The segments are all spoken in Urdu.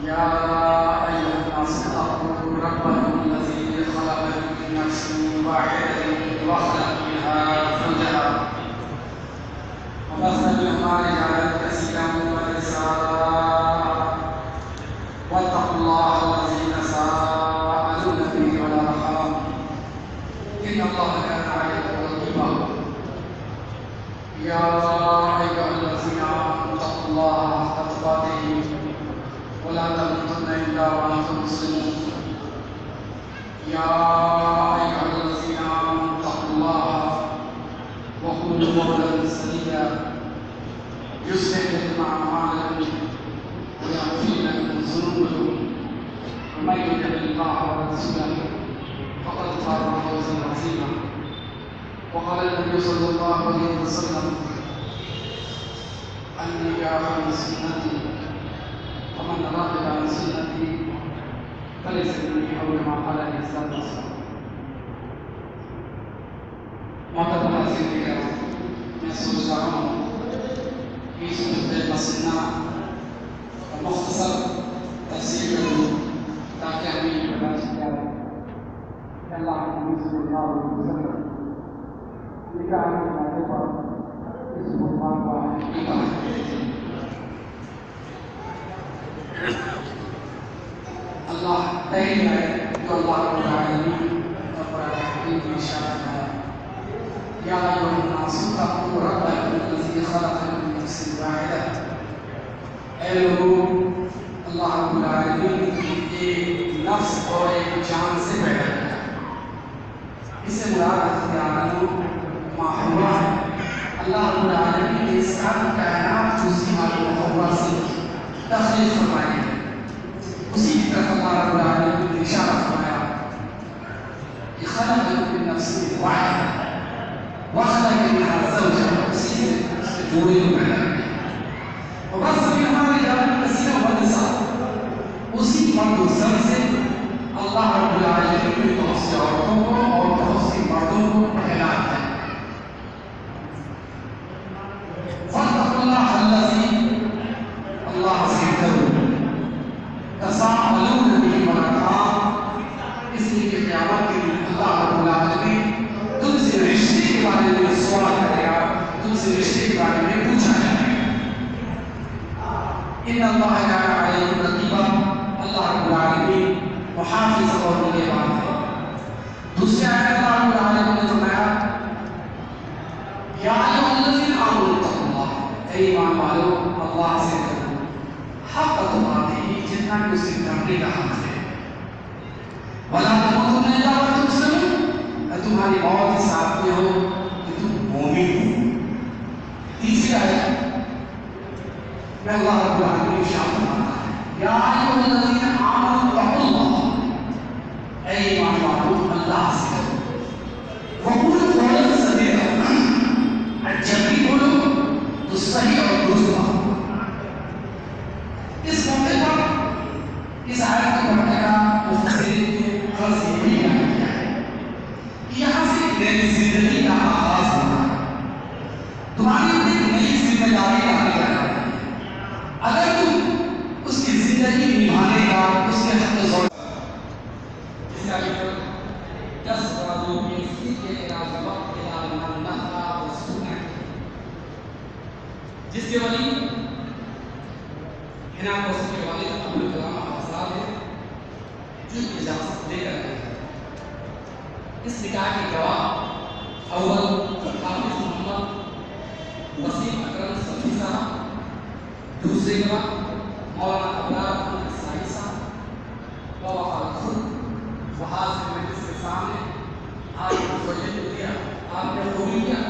Yeah. يا أيها الذين اتقوا الله وقولوا قولا سديدا. يصلح لكم أعمالكم ويغفر لكم ومن يطع الله ورسوله فقد فاز فوزا عظيما. وقال النبي صلى الله عليه وسلم أني خير سنتي ومن راغب عن سنتي. فليس من حول ما قال عليه الصلاة والسلام. معتقد الذكر يسوس عمر يسوس بن مصنع المختصر تفسير تاكامي بلاش كلام يلا عن يسوس الله لك لكعب ما يقرأ اسم الله واحد اللہ پہلی ہے جو اللہ رب العالمین اور قرآن حکیم کی اشارت ہے۔ یا ایوہ الناس اتقوا ربکم الذی خلقکم من نفس واحدہ۔ اے لوگوں اللہ رب العالمین کی ایک نفس اور ایک جان سے پیدا کیا۔ اس سے مراد اختیارات ما ہوا ہے اللہ رب العالمین نے ساری کائنات تخليص معين وسيدك الله رب العالمين اللي شرف معاك خلقك من نفسك وحدك وخلق منها زوجها وسيدك تريد معاك وبث منها رجالا كثيرا ونساء وسيد برضه زوجك الله رب العالمين توصي عرضهم وتوصي مرضهم ان اللہ کان علیکم رقیبا اللہ رب العالمین محافظ اور نگہبان ہے دوسری آیت اللہ رب العالمین نے فرمایا یا ایھا الذین آمنوا اتقوا اللہ اے ایمان والو اللہ سے ڈرو حق تقاتے ہی جتنا کہ اسے ڈرنے کا حق ہے ولا تموتن الا وانتم مسلمون تمہاری موت اس حالت میں ہو کہ تم مومن ہو تیسری آیت میں اللہ رب العالمین فرماتا ہے یا ایھا الذین آمنوا اتقوا اللہ اے ایمان اللہ سے ڈرو قولا سدیدا جب بھی بولو تو صحیح اور درست بات اس موقع پر اس آیت کو پڑھنے کا مفسرین غرض یہی بیان کیا ہے کہ یہاں سے نئی زندگی کا آغاز ہوتا ہے تمہاری ایک نئی ذمہ داری آنے جا رہی ہے اگر تم اس کی زندگی نبھانے کا اس کے حق ضرور اس کا ذکر تصبر من ذکر وقت الى من نهى والسنة جس کے ولی ہنا کو اس کے والد ابو کلام آزاد ہے جو اجازت دے کر گئے ہیں۔ اس نکاح کے گواہ اول حافظ محمد وسیم اکرم صفی صاحب، دوسرے گواہ مولانا ابرار احمد اسلائی صاحب وہ وفات خود وہاں سے مجلس کے سامنے آپ نے متوجہ کیا آپ نے قبول کیا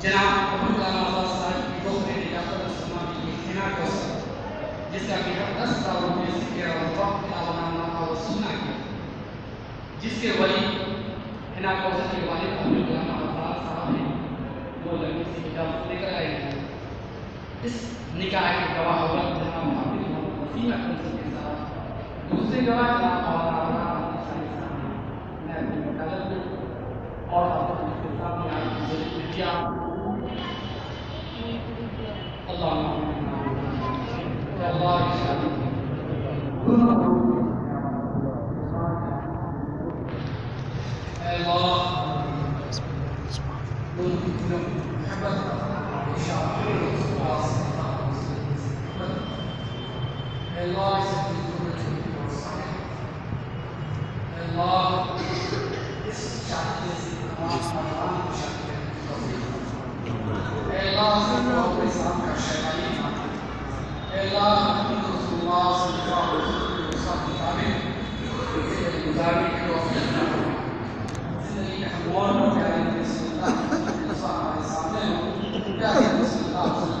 جناب ابو کلام آزاد صاحب کی دوسرے نجات مسلمان کی احتنا کو جس کا کہ دس ہزار روپئے سے اور وقت علاوہ اور سننا کیا۔ جس کے ولی ہنا کوثر کے والد ابو کلام آزاد صاحب نے وہ لگی تھی کہ جب لے کر ہیں۔ اس نکاح کے گواہ عورت جناب محمد محمد وسیم اکرم کے ساتھ دوسرے گواہ جناب مولانا الاشياء اللهم والله يسلمك الله الله ان الله صلى الله الله صلى الله عليه وسلم كان بسم الله صلى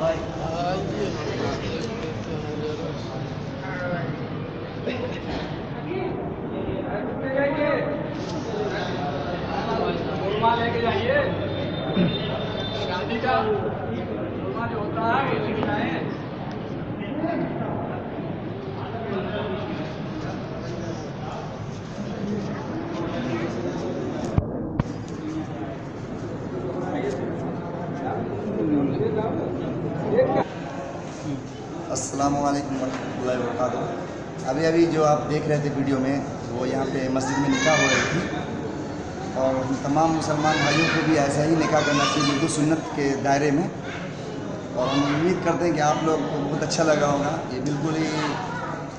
Bye. لے کے جائیے۔ شادی کا جو ہوتا ہے لے کے جائیں۔ السلام علیکم ورحمۃ اللہ وبرکاتہ۔ ابھی ابھی جو آپ دیکھ رہے تھے ویڈیو میں، وہ یہاں پہ مسجد میں نکاح ہو رہی تھی۔ اور ہم تمام مسلمان بھائیوں کو بھی ایسا ہی نکاح کرنا چاہیے اردو سنت کے دائرے میں۔ اور ہم امید کرتے ہیں کہ آپ لوگ کو بہت اچھا لگا ہوگا۔ یہ بالکل ہی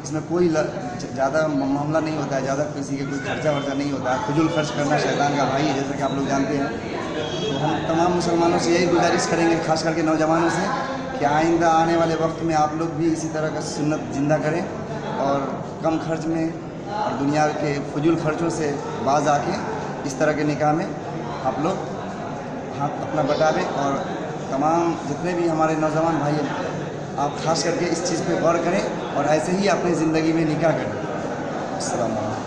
اس میں کوئی ل- زیادہ معاملہ نہیں ہوتا ہے، زیادہ کسی کے کوئی خرچہ ورچہ نہیں ہوتا ہے۔ فضول خرچ کرنا شیطان کا بھائی ہے، جیسا کہ آپ لوگ جانتے ہیں۔ تو ہم تمام مسلمانوں سے یہی گزارش کریں گے، خاص کر کے نوجوانوں سے، کہ آئندہ آنے والے وقت میں آپ لوگ بھی اسی طرح کا سنت زندہ کریں اور کم خرچ میں اور دنیا کے فضول خرچوں سے باز آ کے اس طرح کے نکاح میں آپ لوگ ہاتھ اپنا بٹاویں اور تمام جتنے بھی ہمارے نوجوان بھائی ہیں، آپ خاص کر کے اس چیز پہ غور کریں اور ایسے ہی اپنی زندگی میں نکاح کریں۔ السلام علیکم۔